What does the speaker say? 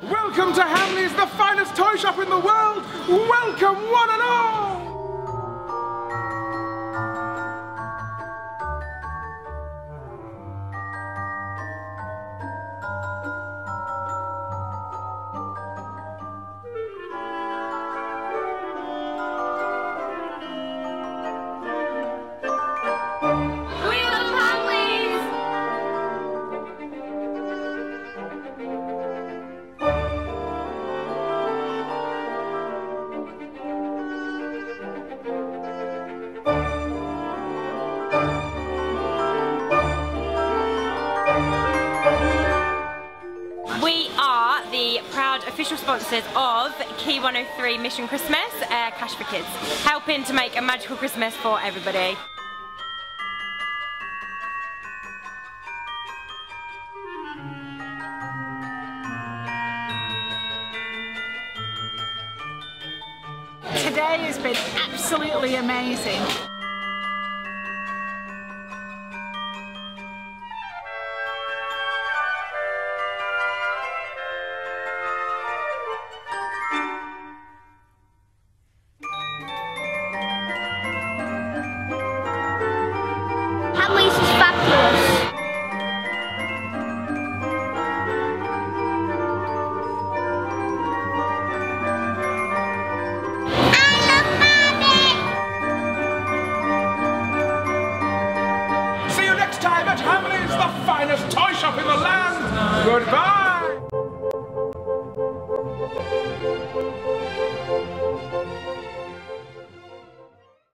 Welcome to Hamleys, the finest toy shop in the world. Welcome, one and all. Proud official sponsors of Key 103 Mission Christmas, uh, Cash for Kids, helping to make a magical Christmas for everybody. Today has been absolutely amazing. Goodbye.